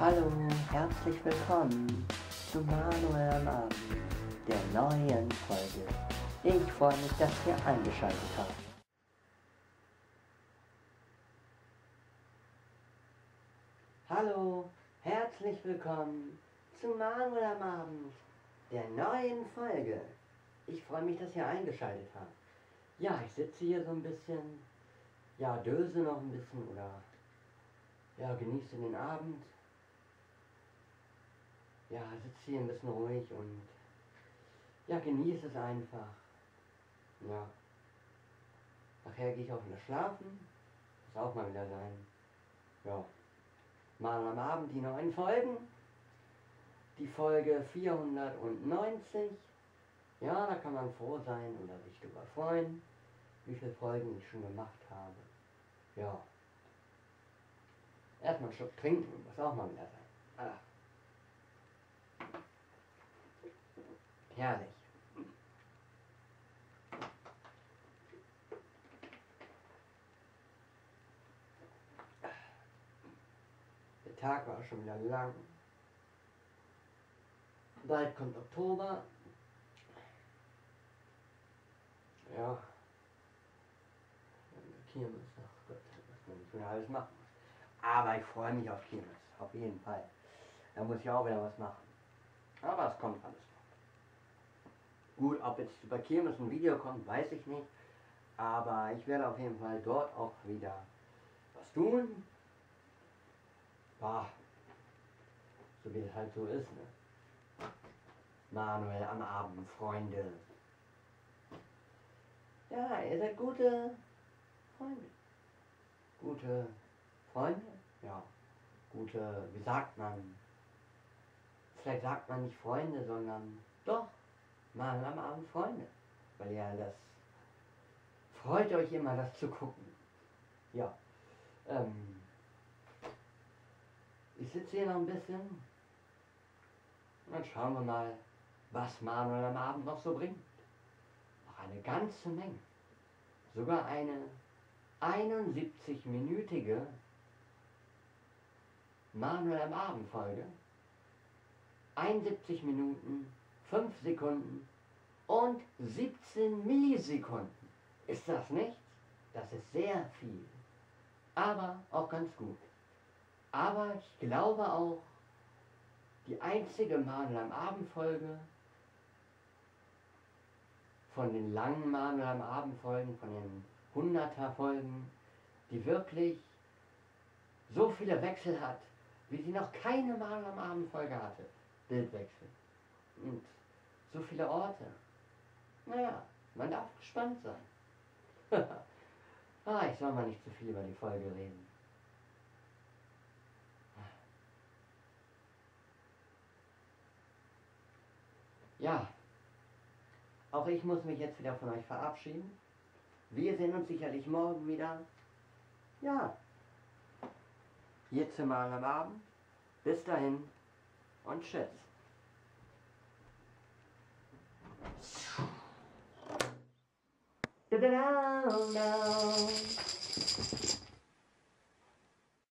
Hallo, herzlich willkommen zu Manuel am Abend, der neuen Folge. Ich freue mich, dass ihr eingeschaltet habt. Hallo, herzlich willkommen zu Manuel am Abend, der neuen Folge. Ich freue mich, dass ihr eingeschaltet habt. Ja, ich sitze hier so ein bisschen, ja, döse noch ein bisschen oder ja, genieße den Abend. Ja, sitze hier ein bisschen ruhig und ja, genieße es einfach. Ja. Nachher gehe ich auch wieder schlafen. Muss auch mal wieder sein. Ja. Mal am Abend die neuen Folgen. Die Folge 490. Ja, da kann man froh sein oder sich darüber freuen, wie viele Folgen ich schon gemacht habe. Ja. Erstmal einen Schluck trinken, muss auch mal wieder sein. Ah. Herrlich. Der Tag war schon wieder lang. Bald kommt Oktober. Ja. Kirmes, ach Gott, was man nicht mehr alles machen muss. Aber ich freue mich auf Kirmes, auf jeden Fall. Da muss ich auch wieder was machen. Aber es kommt alles. Gut, ob jetzt über Kirmes ein Video kommt, weiß ich nicht. Aber ich werde auf jeden Fall dort auch wieder was tun. Bah, so wie es halt so ist, ne? Manuel am Abend, Freunde. Ja, ihr seid gute Freunde. Gute Freunde? Ja. Gute, wie sagt man? Vielleicht sagt man nicht Freunde, sondern doch, mal am Abend Freunde. Weil ja das freut euch immer, das zu gucken. Ja. Ähm, ich sitze hier noch ein bisschen. Und dann schauen wir mal, was Manuel am Abend noch so bringt. Noch eine ganze Menge. Sogar eine 71-minütige Manuel am Abend Folge. 71 Minuten, 5 Sekunden und 17 Millisekunden. Ist das nichts? Das ist sehr viel. Aber auch ganz gut. Aber ich glaube auch, die einzige Manuel am Abend Folge von den langen Manuel am Abend Folgen, von den 100er Folgen, die wirklich so viele Wechsel hat, wie sie noch keine Manuel am Abend Folge hatte. Bildwechsel. Und so viele Orte. Naja, man darf gespannt sein. ah, ich soll mal nicht zu viel über die Folge reden. Ja, auch ich muss mich jetzt wieder von euch verabschieden. Wir sehen uns sicherlich morgen wieder. Ja, jetzt mal am Abend. Bis dahin und tschüss. Da -da -da -da.